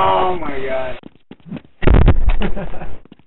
Oh my god.